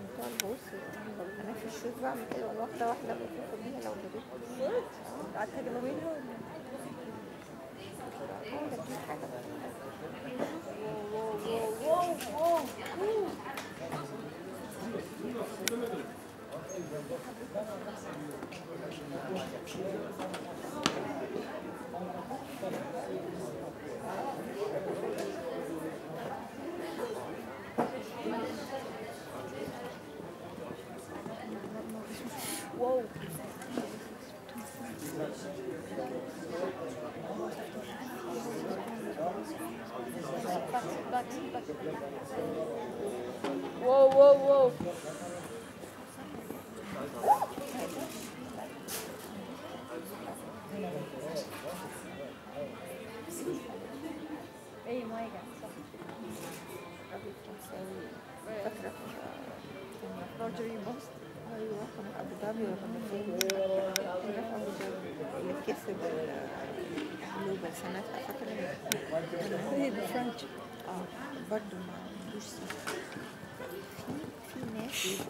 من بتوع البوس أنا في ال shoes بعمل كده وأنا واخده واحدة بشوف بيها لو جابت قعدت ولا حاجة تجيب حاجة wow wow Whoa. Back. Whoa, whoa, Hey, my moega. Roger, you must. ابو ظبي ولا فين في ابو ظبي كسب الجلوبال سنتها فاكره هي بالفرنش آه برضه ما عندوش في في ناس